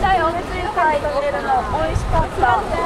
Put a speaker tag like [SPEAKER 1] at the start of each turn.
[SPEAKER 1] ちゃいおめ入れるの美味しかった。